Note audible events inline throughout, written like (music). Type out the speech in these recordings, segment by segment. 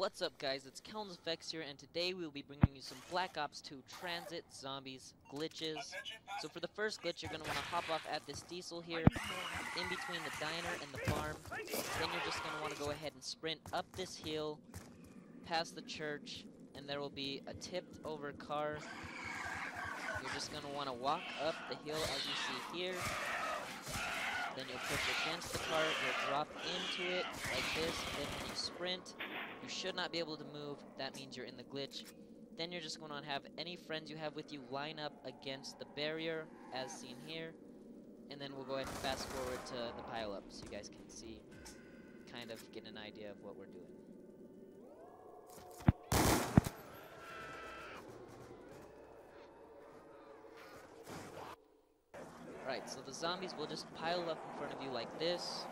What's up guys, it's Kellen's Effects here, and today we will be bringing you some Black Ops 2 Transit, Zombies, Glitches. So for the first glitch, you're going to want to hop off at this diesel here, in between the diner and the farm. Then you're just going to want to go ahead and sprint up this hill, past the church, and there will be a tipped over car. You're just going to want to walk up the hill as you see here. Then you'll push against the car, you'll drop into it like this, then when you sprint, you should not be able to move, that means you're in the glitch. Then you're just going to have any friends you have with you line up against the barrier, as seen here. And then we'll go ahead and fast forward to the pile up so you guys can see, kind of get an idea of what we're doing. Right, so the zombies will just pile up in front of you like this.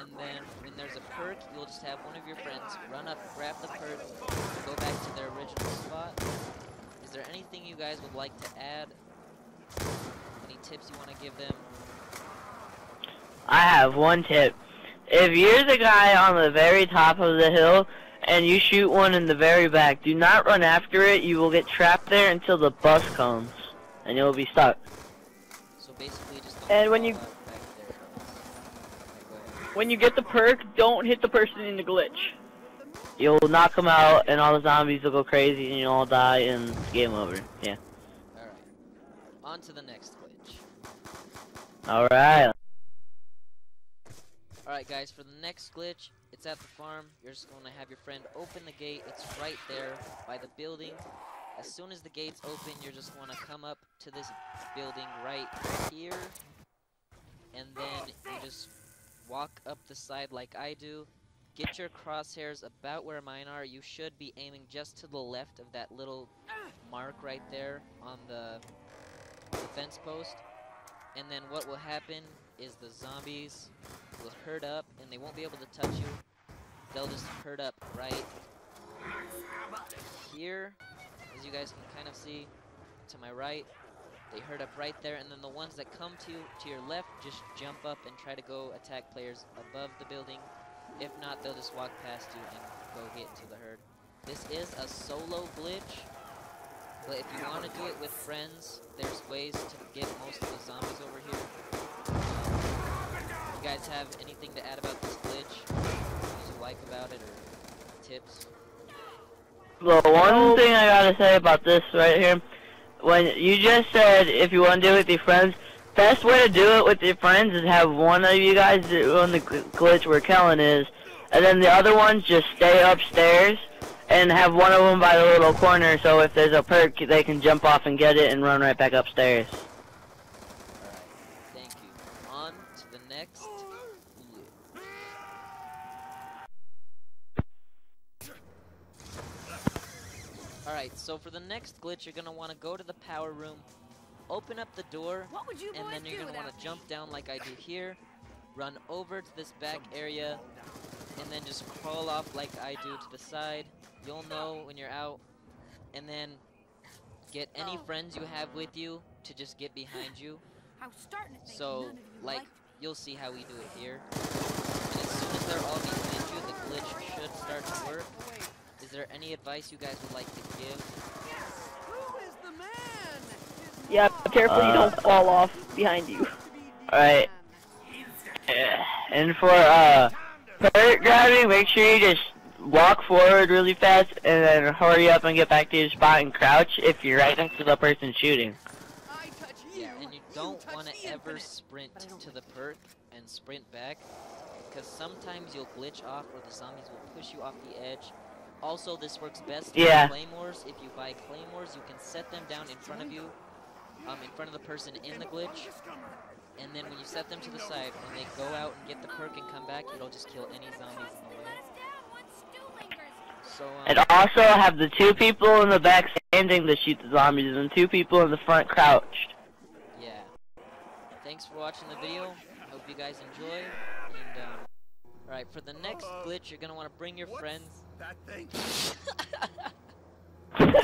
And then when there's a perk, you'll just have one of your friends run up, grab the perk, go back to their original spot. Is there anything you guys would like to add? Any tips you want to give them? I have one tip. If you're the guy on the very top of the hill and you shoot one in the very back, do not run after it. You will get trapped there until the bus comes, and you'll be stuck. So basically just don't And when you- back there. Okay. When you get the perk, don't hit the person in the glitch. You'll knock them out, and all the zombies will go crazy, and you'll all die, and it's game over. Yeah. Alright. On to the next glitch. All right. Alright guys, for the next glitch, at the farm. You're just going to have your friend open the gate. It's right there by the building. As soon as the gate's open, you're just going to come up to this building right here. And then you just walk up the side like I do. Get your crosshairs about where mine are. You should be aiming just to the left of that little mark right there on the, the fence post. And then what will happen is the zombies will herd up and they won't be able to touch you. They'll just herd up right here, as you guys can kind of see to my right. They herd up right there, and then the ones that come to to your left just jump up and try to go attack players above the building. If not, they'll just walk past you and go get to the herd. This is a solo glitch, but if you want to do it with friends, there's ways to get most of the zombies over here. Um, you guys have anything to add about this glitch? Things like about it, or tips? Well, one thing I gotta say about this right here, when you just said if you want to do it with your friends, best way to do it with your friends is have one of you guys do on the glitch where Kellen is, and then the other ones just stay upstairs and have one of them by the little corner. So if there's a perk, they can jump off and get it and run right back upstairs. Alright, thank you. On to the next glitch. Alright, so for the next glitch, you're gonna want to go to the power room, open up the door, What would you and then you're gonna want to jump down like I do here, run over to this back area, and then just crawl off like I do to the side. You'll know when you're out, and then get any Oh. friends you have with you to just get behind you. (sighs) I was starting to think So, none of you like, liked you'll see how we do it here. And as soon as they're all behind you, the glitch should start to work. Is there any advice you guys would like to give? Who is the man? Yeah, be careful you Uh, don't fall off behind you. Alright. And for uh, perk grabbing, make sure you just walk forward really fast and then hurry up and get back to your spot and crouch if you're right next to the person shooting. I touch you. Yeah, and you don't want to ever infinite. sprint to the perk and sprint back, because sometimes you'll glitch off or the zombies will push you off the edge. Also, this works best Yeah. with claymores. If you buy claymores, you can set them down in front of you, um, in front of the person in the glitch. And then when you set them to the side, when they go out and get the perk and come back, it'll just kill any zombies in the way. So, um, And also have the two people in the back standing to shoot the zombies and two people in the front crouched. yeah. Thanks for watching the video. Hope you guys enjoy. And, um, alright, for the next glitch, you're gonna want to bring your friends. That thing. (laughs)